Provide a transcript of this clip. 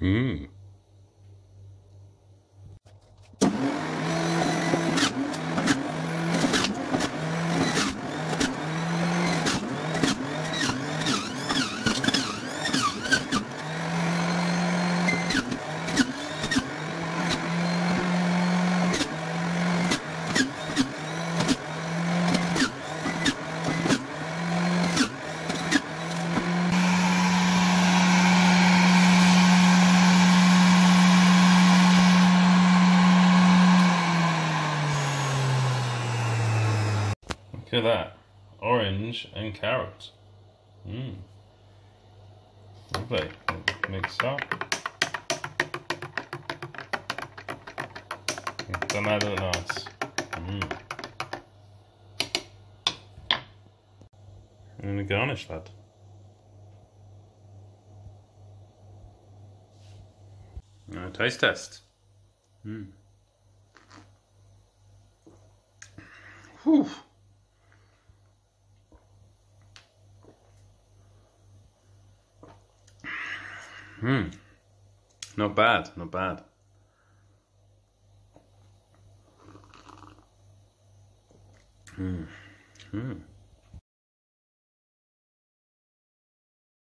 Mmm. Look at that. Orange and carrot. Mmm. Lovely. Mix up. Doesn't that look nice? Mmm. I'm going to garnish that. Uh, taste test. Mm. Whew. Hmm. Not bad, not bad. Hmm. Hmm.